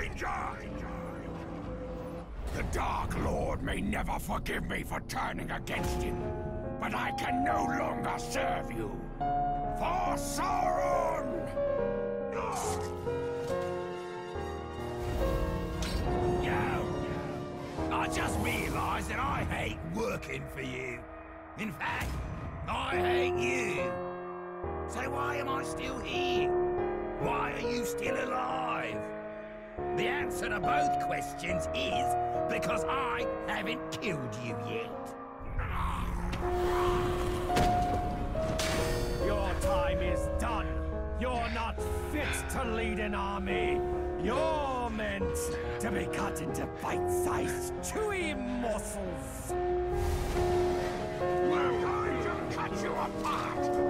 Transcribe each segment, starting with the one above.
Danger! The Dark Lord may never forgive me for turning against him, but I can no longer serve you. For Sauron! You! I just realized that I hate working for you. In fact, I hate you. So why am I still here? Why are you still alive? The answer to both questions is because I haven't killed you yet. Your time is done. You're not fit to lead an army. You're meant to be cut into bite-sized, chewy morsels. We're going to cut you apart!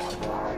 あ。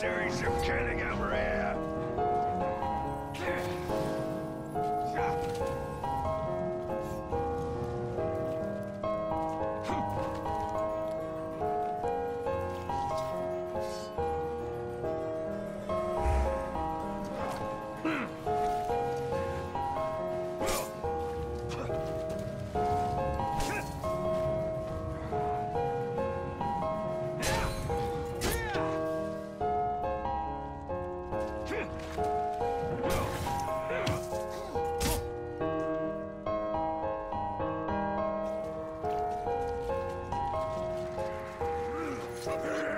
Doing some killing over Father.